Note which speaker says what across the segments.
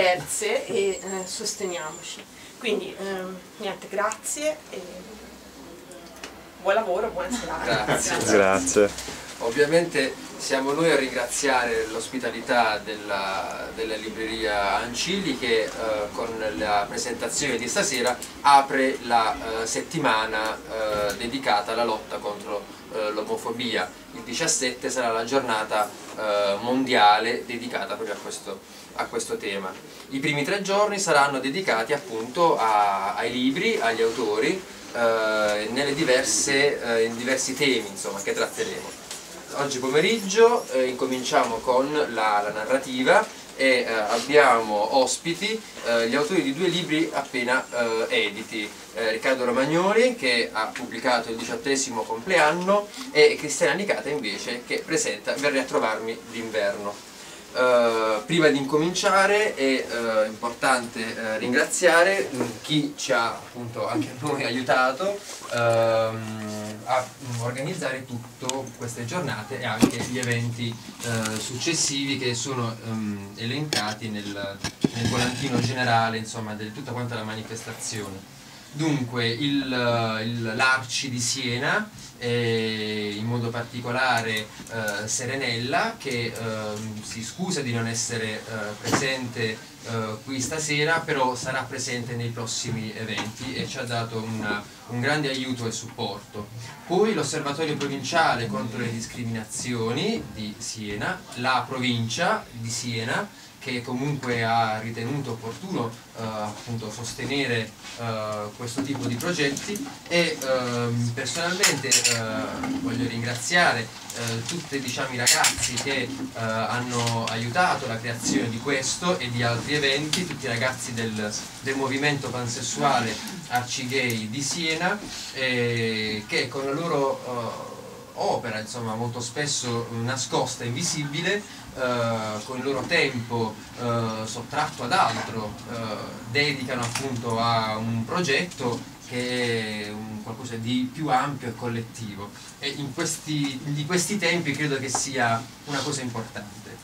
Speaker 1: diverse e eh, sosteniamoci. Quindi ehm, niente, grazie e buon lavoro, buona serata.
Speaker 2: Grazie.
Speaker 3: Grazie.
Speaker 2: Ovviamente siamo noi a ringraziare l'ospitalità della, della libreria Ancilli che eh, con la presentazione di stasera apre la eh, settimana eh, dedicata alla lotta contro eh, l'omofobia. Il 17 sarà la giornata eh, mondiale dedicata proprio a questo, a questo tema. I primi tre giorni saranno dedicati appunto a- ai libri, agli autori, eh, diverse, eh, in diversi temi insomma, che tratteremo. Oggi pomeriggio eh, incominciamo con la, la narrativa e eh, abbiamo ospiti eh, gli autori di due libri appena eh, editi, Riccardo Romagnoli che ha pubblicato il diciottesimo compleanno e Cristiana Nicata invece che presenta Verrei a trovarmi d'inverno. Eh, prima di incominciare è eh, importante eh, ringraziare mh, chi ci ha appunto anche noi aiutato ehm, a mh, organizzare tutte queste giornate e anche gli eventi successivi che sono ehm, elencati nel, nel volantino generale insomma di tutta quanta la manifestazione. Dunque il, il- l'Arci di Siena, e in modo particolare eh, Serenella che ehm, si scusa di non essere eh, presente eh, qui stasera però sarà presente nei prossimi eventi e ci ha dato una- un grande aiuto e supporto. Poi l'Osservatorio Provinciale contro le discriminazioni di Siena, la provincia di Siena che comunque ha ritenuto opportuno eh, appunto sostenere eh, questo tipo di progetti e ehm, personalmente eh, voglio ringraziare eh, tutti diciamo, i ragazzi che eh, hanno aiutato la creazione di questo e di altri eventi, tutti i ragazzi del, del movimento pansessuale Arcigay di Siena eh, che con la loro opera insomma molto spesso nascosta, invisibile, eh, con il loro tempo eh, sottratto ad altro, eh, dedicano appunto a un progetto che è un qualcosa di più ampio e collettivo e in questi, di questi tempi credo che sia una cosa importante.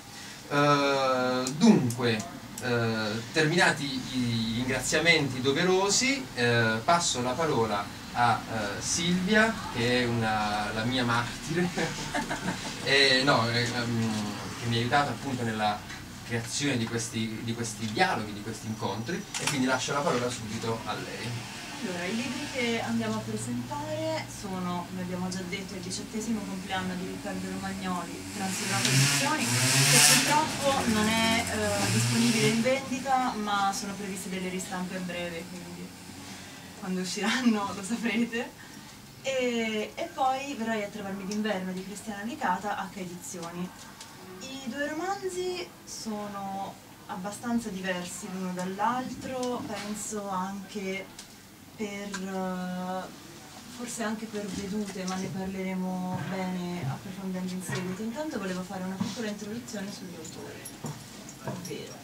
Speaker 2: Eh, dunque, eh, terminati i ringraziamenti doverosi, eh, passo la parola a eh, Silvia, che è una- la mia martire, e, no, eh, ehm, che mi ha aiutato appunto nella creazione di questi, di questi dialoghi, di questi incontri, e quindi lascio la parola subito a lei.
Speaker 4: Allora, i libri che andiamo a presentare sono, come abbiamo già detto, il diciottesimo compleanno di Riccardo Romagnoli, Transilvano Edizioni, che purtroppo non è eh, disponibile in vendita, ma sono previste delle ristampe a breve, quindi quando usciranno lo saprete. E, e poi Verrai a trovarmi d'inverno di Cristiana Licata, H Edizioni. I due romanzi sono abbastanza diversi l'uno dall'altro, penso anche per eh, forse anche per vedute, ma ne parleremo bene approfondendo in seguito. Intanto volevo fare una piccola introduzione sugli autori.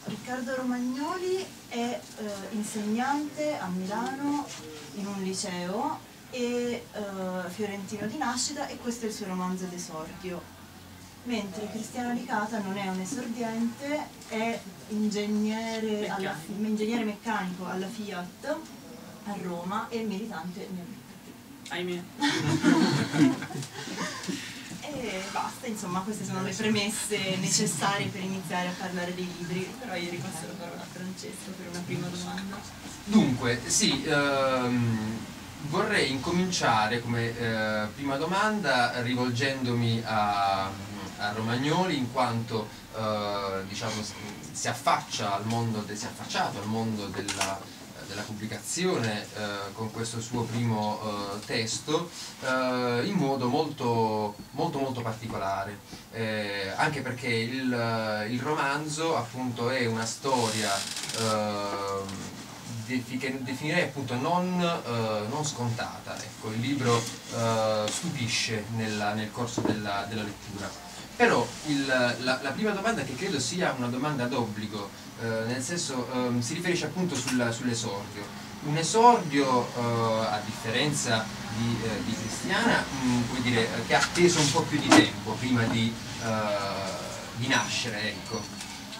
Speaker 4: Riccardo Romagnoli è eh, insegnante a Milano in un liceo e eh, fiorentino di nascita e questo è il suo romanzo d'esordio. Mentre Cristiana Licata non è un esordiente, è ingegnere, alla- ingegnere meccanico alla Fiat a Roma e militante nel
Speaker 5: Ahimè.
Speaker 4: Basta, insomma, queste sono le premesse necessarie per iniziare a parlare dei libri. Però io ripasso la parola a Francesco per una prima domanda.
Speaker 2: Dunque, sì, ehm, vorrei incominciare come eh, prima domanda rivolgendomi a, a Romagnoli in quanto eh, diciamo, si- affaccia al mondo, si è affacciato al mondo della, della pubblicazione eh, con questo suo primo eh, testo eh, in modo molto molto molto particolare Eh, anche perché il, il romanzo appunto è una storia ehm, che definirei appunto non, eh, non scontata. Ecco, il libro eh, stupisce nella- nel corso della, della lettura. Però il- la, la prima domanda che credo sia una domanda d'obbligo, eh, nel senso ehm, si riferisce appunto sul- sull'esordio. Un esordio, eh, a differenza di, eh, di Cristiana, mh, vuol dire, che ha atteso un po' più di tempo prima di, eh, di nascere, ecco.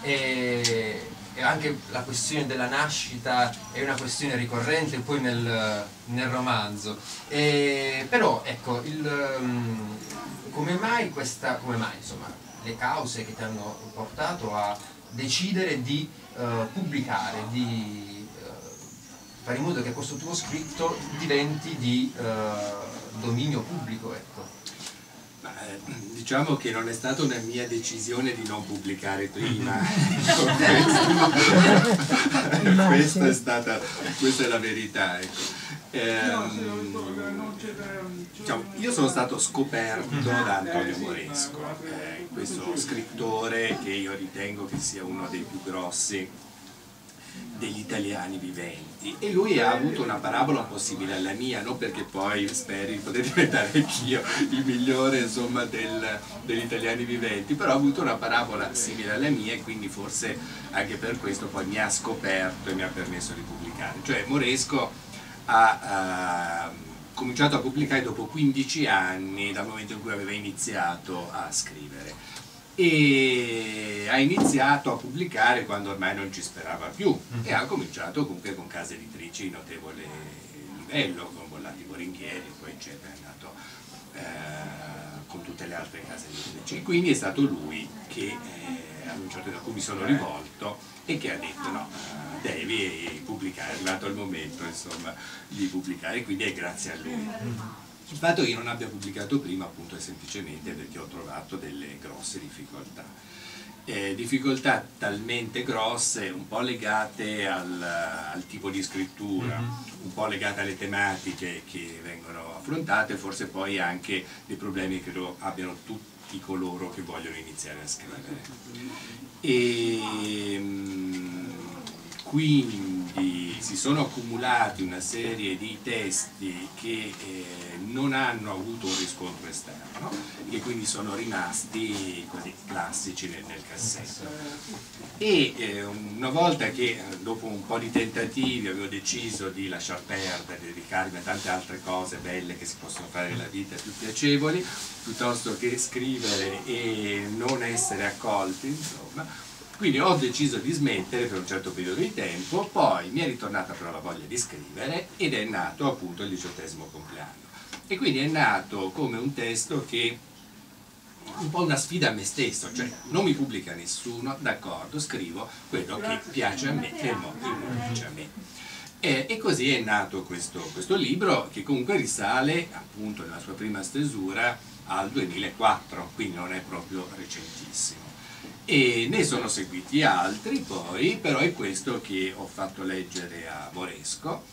Speaker 2: E anche la questione della nascita è una questione ricorrente poi nel, nel romanzo. E, però ecco, il, um, come mai questa, come mai insomma, le cause che ti hanno portato a decidere di uh, pubblicare, di uh, fare in modo che questo tuo scritto diventi di uh, dominio pubblico? Ecco.
Speaker 3: Eh, diciamo che non è stata una mia decisione di non pubblicare prima, questa, è stata, questa è la verità. Ecco. Ehm, diciamo, io sono stato scoperto da Antonio Moresco, eh, questo scrittore che io ritengo che sia uno dei più grossi degli italiani viventi e lui ha avuto una parabola un po' simile alla mia, non perché poi speri di poter diventare anch'io il migliore insomma, del, degli italiani viventi, però ha avuto una parabola simile alla mia e quindi forse anche per questo poi mi ha scoperto e mi ha permesso di pubblicare. Cioè Moresco ha uh, cominciato a pubblicare dopo 15 anni dal momento in cui aveva iniziato a scrivere e ha iniziato a pubblicare quando ormai non ci sperava più mm. e ha cominciato comunque con case editrici di notevole livello, con Bollati Boringhieri, poi eccetera, è andato eh, con tutte le altre case editrici. Quindi è stato lui che eh, a un certo punto a cui mi sono rivolto e che ha detto no, devi pubblicare, è arrivato il momento insomma, di pubblicare, quindi è grazie a lui. Mm. Il fatto che io non abbia pubblicato prima appunto è semplicemente perché ho trovato delle grosse difficoltà. Eh, difficoltà talmente grosse, un po' legate al, al tipo di scrittura, mm -hmm. un po' legate alle tematiche che vengono affrontate, forse poi anche dei problemi che credo abbiano tutti coloro che vogliono iniziare a scrivere. E, quindi si sono accumulati una serie di testi che eh, non hanno avuto un riscontro esterno e quindi sono rimasti così classici nel, nel cassetto. E eh, una volta che eh, dopo un po' di tentativi avevo deciso di lasciar perdere, di dedicarmi a tante altre cose belle che si possono fare nella vita più piacevoli piuttosto che scrivere e non essere accolti insomma quindi ho deciso di smettere per un certo periodo di tempo, poi mi è ritornata però la voglia di scrivere ed è nato appunto il diciottesimo compleanno. E quindi è nato come un testo che un po' una sfida a me stesso, cioè non mi pubblica nessuno, d'accordo, scrivo quello che piace a me in cui piace a me. E, e così è nato questo, questo, libro che comunque risale appunto nella sua prima stesura al 2004, quindi non è proprio recentissimo e ne sono seguiti altri poi, però è questo che ho fatto leggere a Moresco,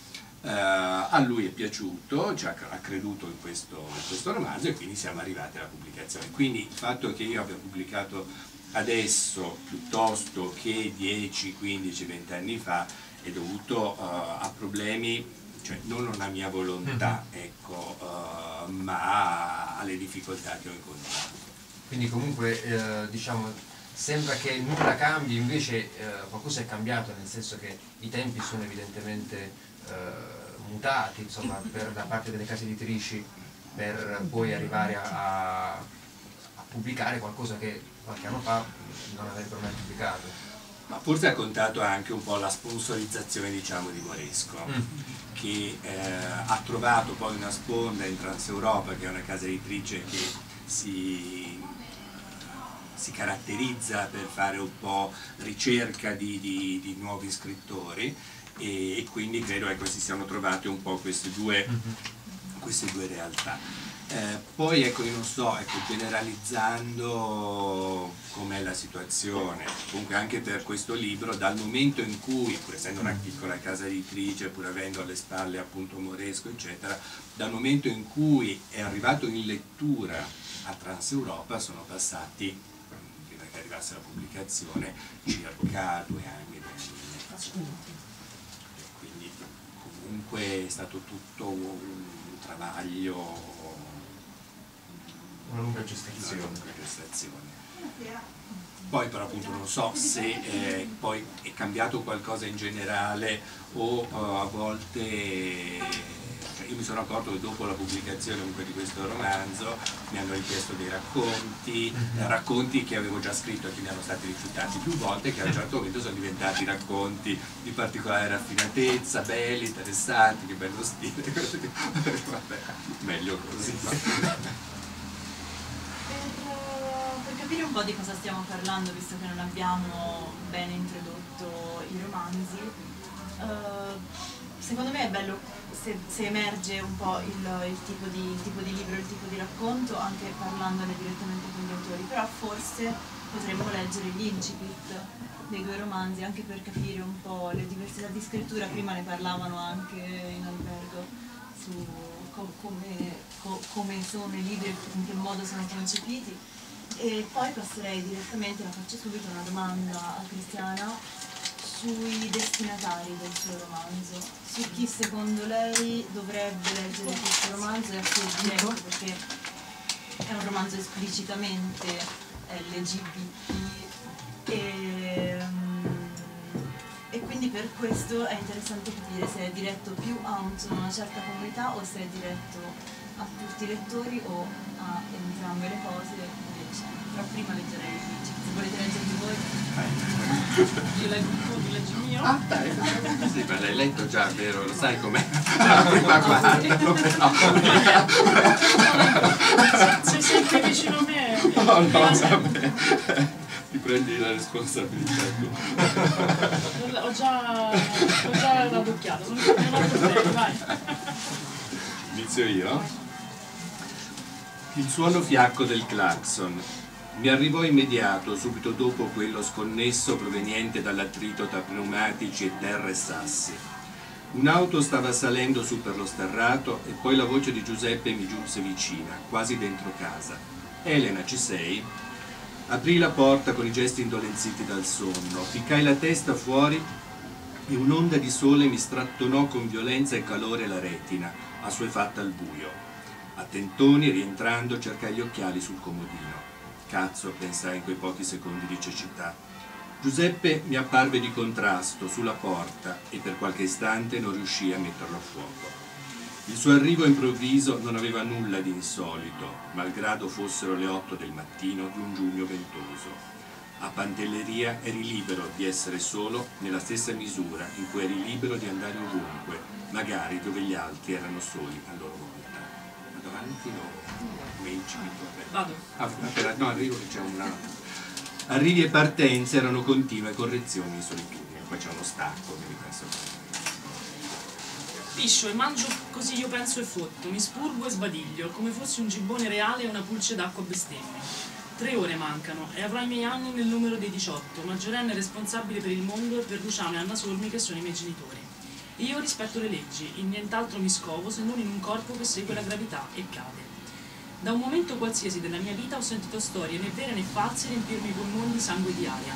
Speaker 3: uh, a lui è piaciuto, cioè ha creduto in questo, in questo, romanzo e quindi siamo arrivati alla pubblicazione. Quindi il fatto che io abbia pubblicato adesso piuttosto che 10, 15, 20 anni fa è dovuto uh, a problemi, cioè non una mia volontà, mm -hmm. ecco, uh, ma alle difficoltà che ho incontrato.
Speaker 2: Quindi comunque diciamo sembra che nulla cambi, invece eh, qualcosa è cambiato, nel senso che i tempi sono evidentemente eh, mutati insomma, per, da parte delle case editrici per poi arrivare a, a, pubblicare qualcosa che qualche anno fa non avrebbero mai pubblicato.
Speaker 3: Ma forse ha contato anche un po' la sponsorizzazione diciamo, di Moresco, mm. che eh, ha trovato poi una sponda in Transeuropa, che è una casa editrice che si si caratterizza per fare un po' ricerca di, di, di nuovi scrittori e, e, quindi credo ecco si siano trovate un po' queste due, mhm. queste due realtà. Eh, poi ecco io non so, ecco, generalizzando com'è la situazione, comunque anche per questo libro, dal momento in cui, pur essendo una piccola casa editrice, pur avendo alle spalle appunto Moresco eccetera, dal momento in cui è arrivato in lettura a Transeuropa sono passati che arrivasse la pubblicazione circa due anni e mezzo. Quindi comunque è stato tutto un travaglio,
Speaker 2: una lunga gestazione.
Speaker 3: Una lunga gestazione. Poi però appunto non so se eh, poi è cambiato qualcosa in generale o uh, a volte io mi sono accorto che dopo la pubblicazione comunque di questo romanzo mi hanno richiesto dei racconti, mm-hmm. racconti che avevo già scritto e che mi hanno stati rifiutati più volte che a un certo momento sono diventati racconti di particolare raffinatezza, belli, interessanti, che bello stile, vabbè, meglio così.
Speaker 4: Per, per capire un po' di cosa stiamo parlando, visto che non abbiamo bene introdotto i romanzi, uh, secondo me è bello se, se emerge un po' il, il, tipo di, il, tipo di, libro, il tipo di racconto, anche parlandone direttamente con gli autori, però forse potremmo leggere gli incipit dei due romanzi anche per capire un po' le diversità di scrittura, prima ne parlavano anche in albergo su co come, co come sono i libri e in che modo sono concepiti. E poi passerei direttamente, la faccio subito una domanda a Cristiana sui destinatari del suo romanzo, su chi secondo lei dovrebbe leggere questo romanzo e a chi è diretto, perché è un romanzo esplicitamente LGBT e, e quindi per questo è interessante capire se è diretto più a una certa comunità o se è diretto a tutti i lettori o a entrambe le cose invece. Però prima leggerei se volete leggere voi.
Speaker 1: Io leggo un po', tu leggi il mio.
Speaker 3: Ah dai, sì, ma l'hai letto già, vero? Lo sai com'è? La prima guarda, però.
Speaker 1: Sei sempre vicino a me.
Speaker 3: No, no, vabbè. Ti prendi la responsabilità tu.
Speaker 1: Ho già, ho già raddoppiato, sono sempre vai.
Speaker 3: Inizio io? Il suono fiacco del clacson mi arrivò immediato, subito dopo quello sconnesso proveniente dall'attrito tra pneumatici e terra e sassi. Un'auto stava salendo su per lo sterrato e poi la voce di Giuseppe mi giunse vicina, quasi dentro casa. Elena, ci sei? Aprì la porta con i gesti indolenziti dal sonno, ficcai la testa fuori e un'onda di sole mi strattonò con violenza e calore la retina, assuefatta al buio. A tentoni, rientrando, cercai gli occhiali sul comodino. Cazzo, pensai in quei pochi secondi di cecità. Giuseppe mi apparve di contrasto sulla porta e per qualche istante non riuscii a metterlo a fuoco. Il suo arrivo improvviso non aveva nulla di insolito, malgrado fossero le otto del mattino di un giugno ventoso. A Pantelleria eri libero di essere solo nella stessa misura in cui eri libero di andare ovunque, magari dove gli altri erano soli a loro volta. Ma davanti loro.
Speaker 1: 15
Speaker 3: minuti. Appena, no, arrivo c'è una... Arrivi e partenze erano continue correzioni sulle pinne, poi c'è uno stacco, mi penso
Speaker 1: Piscio e mangio così io penso e fotto, mi spurgo e sbadiglio, come fossi un gibbone reale e una pulce d'acqua bestemmia. Tre ore mancano e avrò i miei anni nel numero dei 18, maggiorenne responsabile per il mondo e per Luciano e Anna Sormi che sono i miei genitori. Io rispetto le leggi, in nient'altro mi scovo se non in un corpo che segue la gravità e cade. Da un momento qualsiasi della mia vita ho sentito storie né vere né false riempirmi i polmoni di sangue di aria.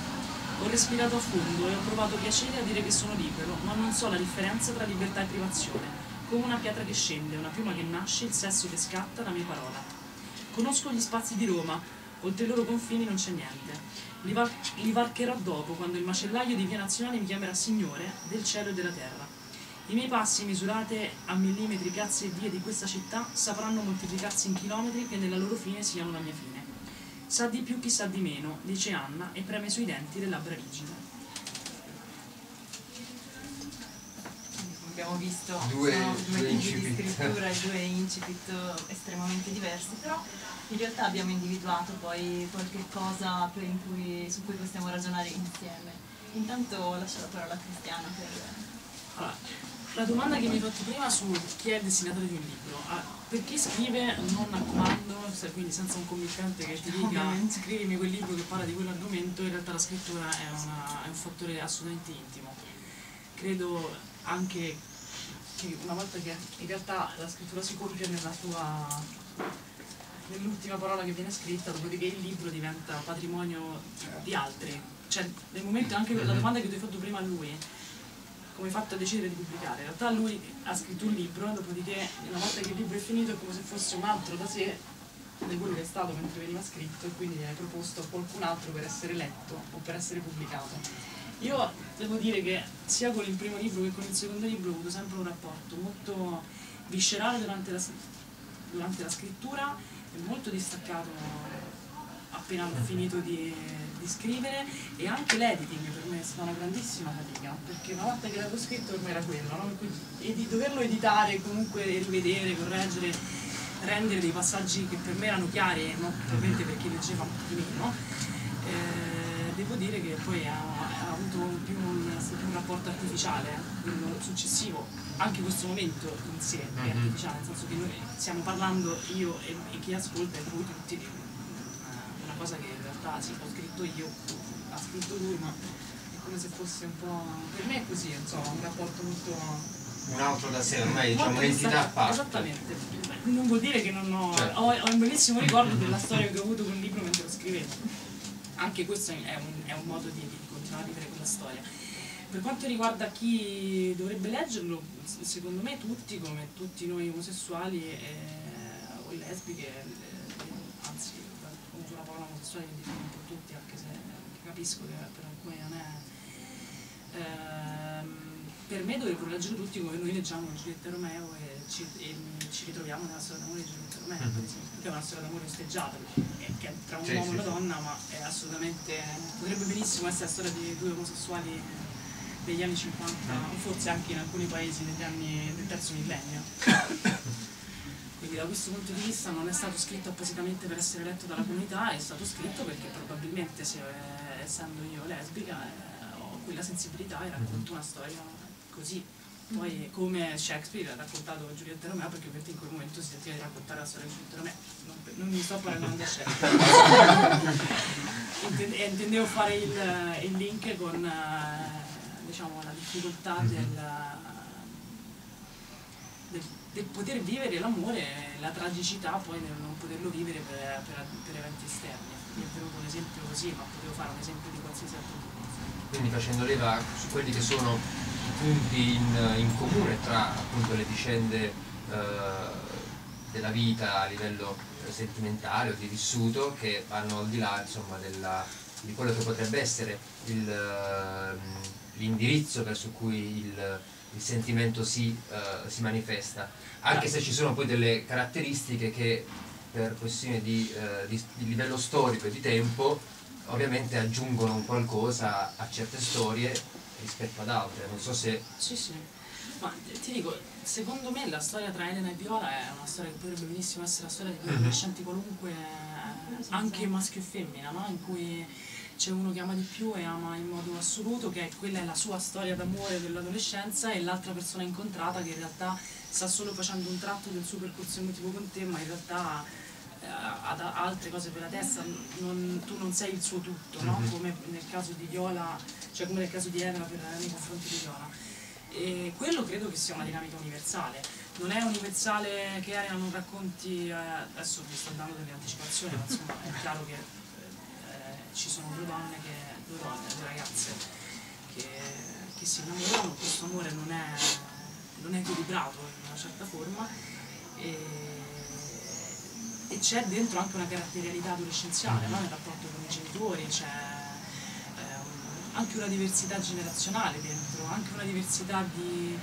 Speaker 1: Ho respirato a fondo e ho provato piacere a dire che sono libero, ma non so la differenza tra libertà e privazione. Come una pietra che scende, una piuma che nasce, il sesso che scatta, la mia parola. Conosco gli spazi di Roma, oltre i loro confini non c'è niente. Li, var li varcherò dopo, quando il macellaio di via nazionale mi chiamerà signore del cielo e della terra. I miei passi, misurate a millimetri piazze e vie di questa città, sapranno moltiplicarsi in chilometri che nella loro fine siano la mia fine. Sa di più chi sa di meno, dice Anna e preme sui denti le labbra rigide.
Speaker 4: Abbiamo visto
Speaker 2: due,
Speaker 4: sono due,
Speaker 2: due
Speaker 4: tipi di scrittura e due incipit estremamente diversi, però in realtà abbiamo individuato poi qualche cosa cui, su cui possiamo ragionare insieme. Intanto lascio la parola a Cristiana per...
Speaker 1: Allora, la domanda che mi hai fatto prima su chi è il destinatario di un libro, ah, per chi scrive non a comando, quindi senza un committente che ti dica scrivimi quel libro che parla di quell'argomento, in realtà la scrittura è, una, è, un fattore assolutamente intimo. Credo anche che una volta che in realtà la scrittura si compie nella tua nell'ultima parola che viene scritta, dopodiché il libro diventa patrimonio di altri. Cioè, nel momento anche la domanda che ti hai fatto prima a lui, come fatto a decidere di pubblicare. In realtà lui ha scritto un libro, dopodiché una volta che il libro è finito è come se fosse un altro da sé di quello che è stato mentre veniva scritto e quindi viene proposto a qualcun altro per essere letto o per essere pubblicato. Io devo dire che sia con il primo libro che con il secondo libro ho avuto sempre un rapporto molto viscerale durante la, durante la scrittura e molto distaccato appena ho finito di, di scrivere e anche l'editing per me è stata una grandissima fatica perché una volta che l'avevo scritto ormai era quello no? e di doverlo editare comunque rivedere, correggere rendere dei passaggi che per me erano chiari non probabilmente per chi leggeva un po' di meno eh, devo dire che poi ha, ha avuto più un, un, rapporto artificiale quello successivo anche questo momento in sé è artificiale nel senso che noi stiamo parlando io e, e chi ascolta e voi tutti una cosa che realtà sì, ho scritto io ha scritto lui ma è come se fosse un po' per me è così insomma un rapporto molto
Speaker 2: un altro da sé, ormai diciamo un'entità a parte.
Speaker 1: Esattamente, non vuol dire che non ho, certo. ho, ho un bellissimo ricordo della storia che ho avuto con il libro mentre lo scrivevo. Anche questo è un, è un modo di, di, continuare a vivere quella storia. Per quanto riguarda chi dovrebbe leggerlo, secondo me tutti, come tutti noi omosessuali eh, o lesbiche, eh, anzi, uso la un po' tutti, anche se capisco che per alcuni non è... Eh, per me dovrebbero leggere tutti come noi leggiamo Giulietta Romeo e ci, e ci ritroviamo nella storia d'amore di Giulietta Romeo, per mhm. esempio, che è una storia d'amore osteggiata, che è tra un sì, uomo e una donna, ma è assolutamente, potrebbe benissimo essere la storia di due omosessuali degli anni 50, o forse anche in alcuni paesi degli anni del terzo millennio. Quindi da questo punto di vista non è stato scritto appositamente per essere letto dalla comunità, è stato scritto perché probabilmente se, essendo io lesbica eh, ho quella sensibilità e racconto una storia così. Poi come Shakespeare ha raccontato Giulietta Romeo, perché ovviamente in quel momento si sentiva di raccontare la storia di Giulietta Romeo, non, non mi sto parlando da Shakespeare. intendevo fare il, il link con uh, diciamo, la difficoltà mhm. del, del, del, poter vivere l'amore la tragicità poi nel non poterlo vivere per, per, per eventi esterni. Mi è venuto un esempio così, ma potevo fare un esempio di qualsiasi altro tipo.
Speaker 2: Quindi facendo leva su quelli che sono punti in, in comune tra appunto, le vicende eh, della vita a livello sentimentale o di vissuto che vanno al di là insomma, della, di quello che potrebbe essere ehm, l'indirizzo verso cui il, il sentimento si, uh, si, manifesta, anche se ci sono poi delle caratteristiche che per questioni di, uh, di, di livello storico e di tempo ovviamente aggiungono un qualcosa a certe storie rispetto ad altre, non so se...
Speaker 1: Sì, sì, ma ti dico, secondo me la storia tra Elena e Viola è una storia che potrebbe benissimo essere la storia di due mhm. adolescenti qualunque, anche maschio e femmina, no? in cui c'è uno che ama di più e ama in modo assoluto, che quella è la sua storia d'amore dell'adolescenza e l'altra persona incontrata che in realtà sta solo facendo un tratto del suo percorso emotivo con te, ma in realtà eh, ha altre cose per la testa, non, tu non sei il suo tutto, no? Mhm. come nel caso di Viola cioè come nel caso di Elena per, nei confronti di Viola. E quello credo che sia una dinamica universale. Non è universale che Elena non racconti, eh, adesso vi sto dando delle anticipazioni, ma insomma è chiaro che ci sono due donne, che, due donne, due ragazze che, che si innamorano, questo amore non è, non è equilibrato in una certa forma e, e c'è dentro anche una caratterialità adolescenziale no? nel rapporto con i genitori, c'è anche una diversità generazionale dentro, anche una diversità di,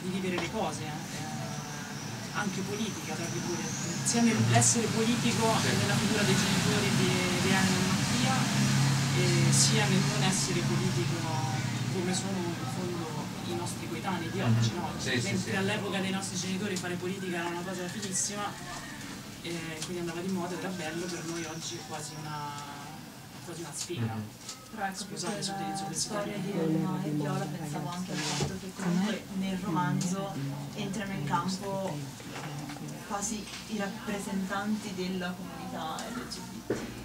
Speaker 1: di vivere le cose, eh, anche politica tra virgolette, sia nell'essere politico nella figura dei genitori di, di Anna e Mattia, e sia nel non essere politico come sono in fondo i nostri coetanei di oggi, no? sì, mentre sì, sì. all'epoca dei nostri genitori fare politica era una cosa fighissima, e quindi andava di moda, era bello, per noi oggi è quasi una, quasi una sfiga. Mm -hmm.
Speaker 4: Però ecco, Scusate se utilizzo questa storia di Elena e Viola pensavo anche al fatto che comunque nel romanzo entrano in campo quasi i rappresentanti della comunità LGBT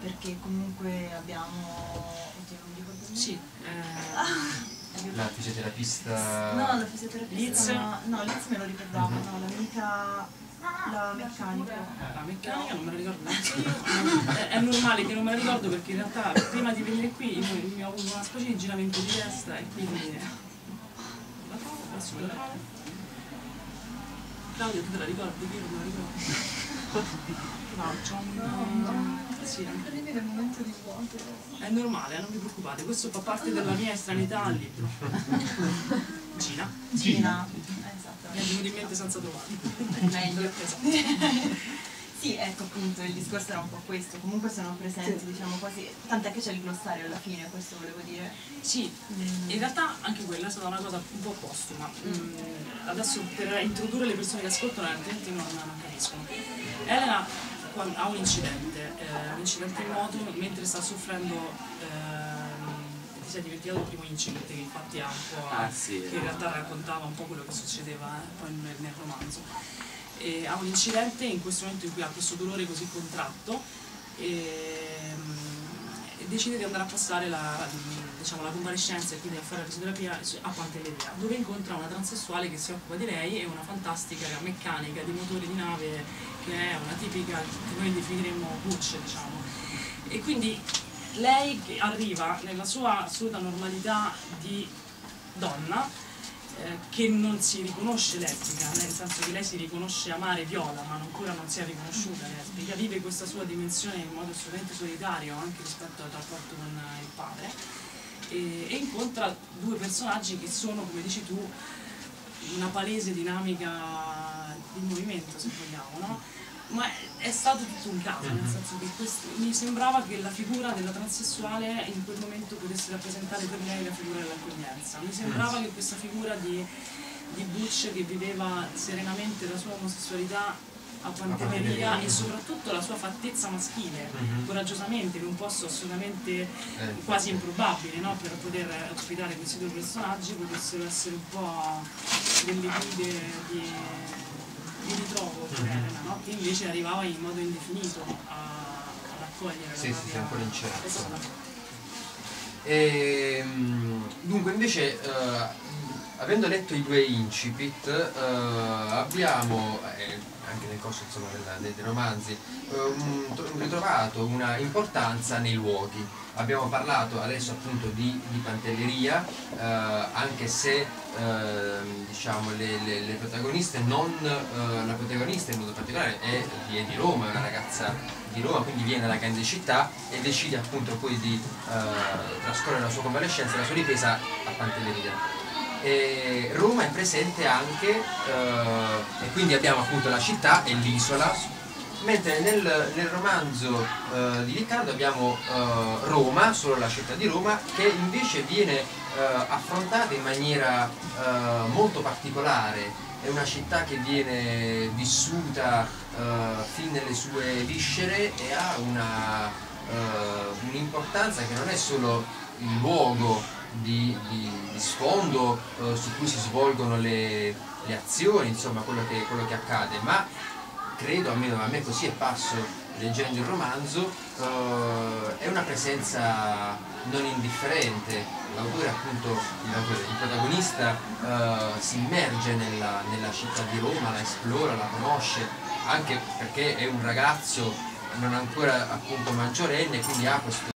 Speaker 4: perché comunque abbiamo oddio non dico
Speaker 1: il sì
Speaker 2: eh, la fisioterapista
Speaker 4: no la fisioterapista Liz no Liz me lo ricordavo mm -hmm. no l'amica la meccanica.
Speaker 1: La meccanica non me la ricordo neanche io. È, è, normale che non me la ricordo perché in realtà prima di venire qui io, io ho avuto una specie di giramento di testa e quindi. La trovo, adesso me la trovo. Claudio, tu te la ricordi? Io non me la ricordo. No, c'ho un. No, sì.
Speaker 4: Arrivi nel momento di vuoto.
Speaker 1: È normale, non vi preoccupate, questo fa parte della mia estranità al libro.
Speaker 4: Gina. Gina. Esatto.
Speaker 1: mi è venuto in mente senza trovarlo.
Speaker 4: Meglio.
Speaker 1: Esatto.
Speaker 4: Sì, ecco appunto, il discorso era un po' questo, comunque sono presenti diciamo quasi, tant'è che c'è il glossario alla fine, questo volevo dire.
Speaker 1: Sì, in realtà anche quella è stata una cosa un po' postuma. Mm, adesso per introdurre le persone che ascoltano, altrimenti non, non capiscono. Elena ha un incidente, eh, un incidente in moto mentre sta soffrendo, ehm, ti sei dimenticato il primo incipit che infatti ha un po',
Speaker 2: Ah, sì.
Speaker 1: che in realtà raccontava un po' quello che succedeva eh, poi nel, nel romanzo. E ha un incidente in questo momento in cui ha questo dolore così contratto e, e decide di andare a passare la, diciamo, la convalescenza e quindi a fare la fisioterapia a Pantelleria, dove incontra una transessuale che si occupa di lei e una fantastica meccanica di motori di nave che è una tipica che noi definiremmo butch, diciamo. E quindi lei che arriva nella sua assoluta normalità di donna eh, che non si riconosce lesbica, nel senso che lei si riconosce amare Viola, ma ancora non si è riconosciuta lesbica, vive questa sua dimensione in modo assolutamente solitario anche rispetto al rapporto con il padre e, e incontra due personaggi che sono, come dici tu, una palese dinamica di movimento, se vogliamo, no? Ma è- stato tutto un caso, nel senso che questo- mi sembrava che la figura della transessuale in quel momento potesse rappresentare per lei la figura dell'accoglienza. Mi sembrava che questa figura di, di Butch che viveva serenamente la sua omosessualità a Pantelleria e soprattutto la sua fattezza maschile, coraggiosamente, in un posto assolutamente quasi improbabile no? per poter ospitare questi due personaggi, potessero essere un po' delle guide di, di ritrovo per Elena, no? che invece arrivava in modo indefinito a- ad accogliere
Speaker 2: Sì,
Speaker 1: la
Speaker 2: sì,
Speaker 1: propria-
Speaker 2: ancora incerto.
Speaker 1: Esatto.
Speaker 2: Ehm, dunque invece eh, avendo letto i due incipit eh, abbiamo eh, anche nel corso insomma, della- dei, dei romanzi eh, tro- ritrovato una importanza nei luoghi abbiamo parlato adesso appunto di, di Pantelleria eh, anche se ehm, diciamo le, le- le protagoniste non eh, la protagonista in modo particolare è è di Roma è una ragazza di Roma, quindi viene dalla grande città e decide appunto poi di eh, trascorrere la sua convalescenza e la sua ripresa a Pantelleria. E Roma è presente anche, eh, e quindi abbiamo appunto la città e l'isola, mentre nel, nel romanzo eh, di Riccardo abbiamo eh, Roma, solo la città di Roma, che invece viene eh, affrontata in maniera eh, molto particolare. È una città che viene vissuta eh, fin nelle sue viscere e ha un'importanza che non è solo il luogo di, di- di sfondo eh, su cui si svolgono le, le azioni, insomma quello che, quello che accade, ma credo, almeno a me così è passo leggendo il romanzo, eh, è una presenza non indifferente. L'autore, appunto, il protagonista eh, si immerge nella, nella città di Roma, la esplora, la conosce, anche perché è un ragazzo non ancora appunto maggiorenne, quindi ha questo